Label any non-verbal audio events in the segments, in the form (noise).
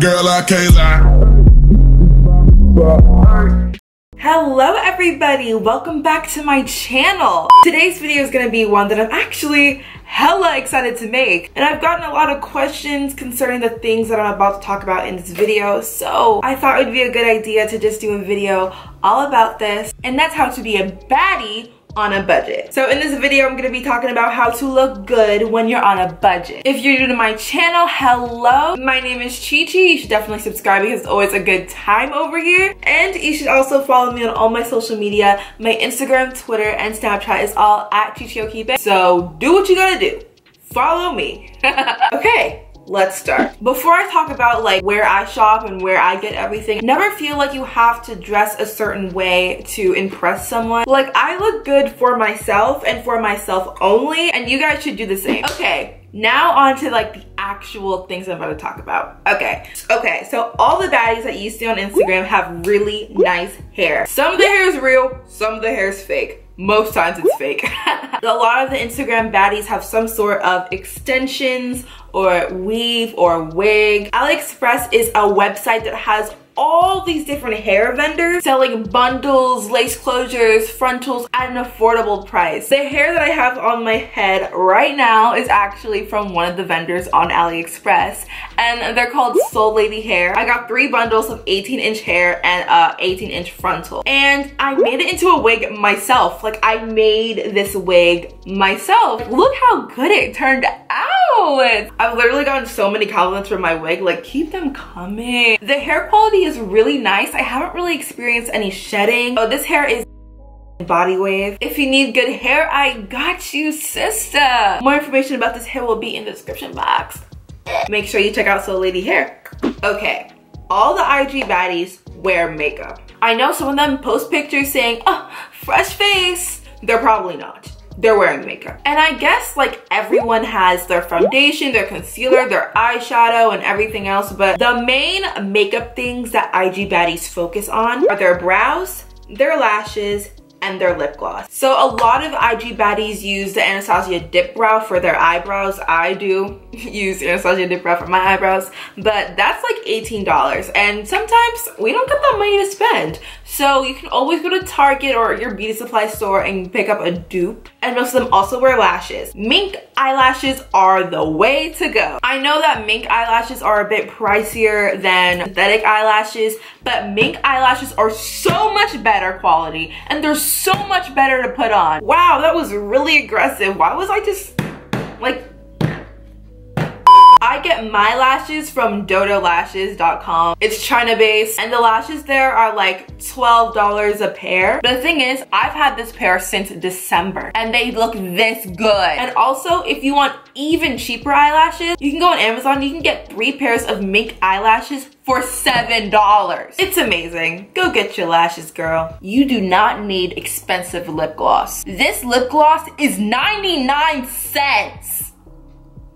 Girl, I can't lie. Hello everybody, welcome back to my channel. Today's video is gonna be one that I'm actually hella excited to make. And I've gotten a lot of questions concerning the things that I'm about to talk about in this video. So I thought it would be a good idea to just do a video all about this. And that's how to be a baddie on a budget. So in this video, I'm gonna be talking about how to look good when you're on a budget. If you're new to my channel, hello. My name is Chi Chi. You should definitely subscribe because it's always a good time over here. And you should also follow me on all my social media. My Instagram, Twitter, and Snapchat is all at Chi Chi Okigbae. So do what you gotta do. Follow me. (laughs) okay, let's start. Before I talk about like where I shop and where I get everything, never feel like you have to dress a certain way to impress someone. Like I look good for myself and for myself only and you guys should do the same. Okay, now on to like the actual things I'm about to talk about. Okay, okay, so all the baddies that you see on Instagram have really nice hair. Some of the hair is real, some of the hair is fake most times it's fake. (laughs) a lot of the Instagram baddies have some sort of extensions or weave or wig. AliExpress is a website that has all these different hair vendors selling bundles, lace closures, frontals at an affordable price. The hair that I have on my head right now is actually from one of the vendors on AliExpress and they're called Soul Lady Hair. I got three bundles of 18 inch hair and a 18 inch frontal and I made it into a wig myself. Like I made this wig myself. Look how good it turned out. I've literally gotten so many compliments from my wig. Like keep them coming. The hair quality is really nice. I haven't really experienced any shedding. Oh, this hair is (laughs) body wave. If you need good hair, I got you, sister. More information about this hair will be in the description box. (laughs) Make sure you check out Soul Lady Hair. Okay, all the IG baddies wear makeup. I know some of them post pictures saying, oh, fresh face. They're probably not they're wearing makeup. And I guess like everyone has their foundation, their concealer, their eyeshadow and everything else, but the main makeup things that IG baddies focus on are their brows, their lashes, and their lip gloss. So a lot of IG baddies use the Anastasia Dip Brow for their eyebrows. I do (laughs) use Anastasia Dip Brow for my eyebrows, but that's like $18. And sometimes we don't get that money to spend. So you can always go to Target or your beauty supply store and pick up a dupe. And most of them also wear lashes. Mink eyelashes are the way to go. I know that mink eyelashes are a bit pricier than synthetic eyelashes, but mink eyelashes are so much better quality and they're so much better to put on. Wow, that was really aggressive. Why was I just like I get my lashes from dodolashes.com. It's China based and the lashes there are like $12 a pair. But the thing is, I've had this pair since December and they look this good. And also, if you want even cheaper eyelashes, you can go on Amazon, you can get three pairs of mink eyelashes for $7. It's amazing. Go get your lashes, girl. You do not need expensive lip gloss. This lip gloss is 99 cents.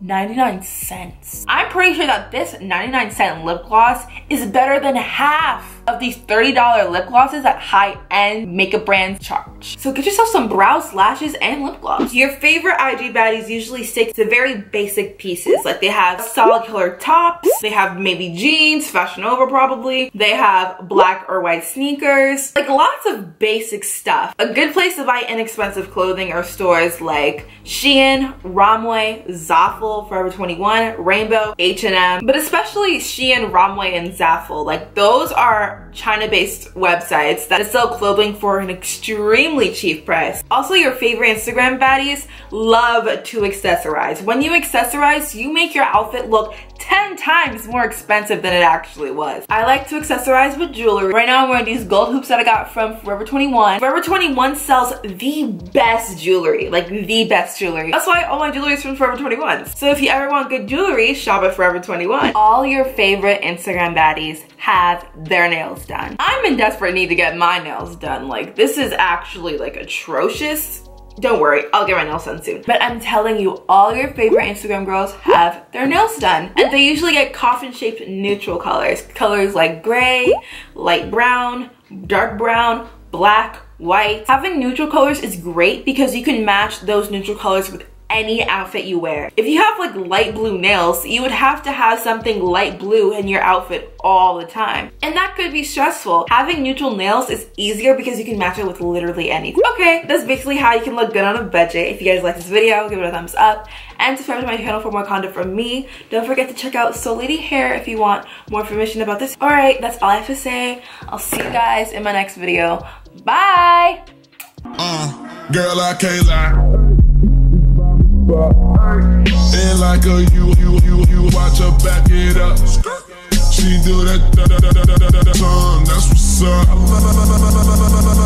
99 cents. I'm pretty sure that this 99 cent lip gloss is better than half of these $30 lip glosses that high-end makeup brands charge. So get yourself some brows, lashes, and lip gloss. Your favorite IG baddies usually stick to very basic pieces. Like they have solid color tops, they have maybe jeans, Fashion Nova probably, they have black or white sneakers, like lots of basic stuff. A good place to buy inexpensive clothing are stores like Shein, Romwe, Zaful, Forever 21, Rainbow, H&M, but especially Shein, Romwe, and Zaful. Like those China-based websites that sell clothing for an extremely cheap price. Also, your favorite Instagram baddies love to accessorize. When you accessorize, you make your outfit look 10 times more expensive than it actually was. I like to accessorize with jewelry. Right now I'm wearing these gold hoops that I got from Forever 21. Forever 21 sells the best jewelry, like the best jewelry. That's why all my jewelry is from Forever 21. So if you ever want good jewelry, shop at Forever 21. All your favorite Instagram baddies have their nails done. I'm in desperate need to get my nails done. Like this is actually like atrocious don't worry, I'll get my nails done soon. But I'm telling you, all your favorite Instagram girls have their nails done. And they usually get coffin-shaped neutral colors. Colors like gray, light brown, dark brown, black, white. Having neutral colors is great because you can match those neutral colors with any outfit you wear. If you have like light blue nails, you would have to have something light blue in your outfit all the time. And that could be stressful. Having neutral nails is easier because you can match it with literally anything. Okay, that's basically how you can look good on a budget. If you guys like this video, give it a thumbs up and subscribe to my channel for more content from me. Don't forget to check out Soul Lady Hair if you want more information about this. All right, that's all I have to say. I'll see you guys in my next video. Bye! Uh, girl, I can't lie. And like a you, you, you, you, watch her back it up. She do that, da, da, da, da, da, da, da, da, that's what's up.